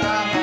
Yeah.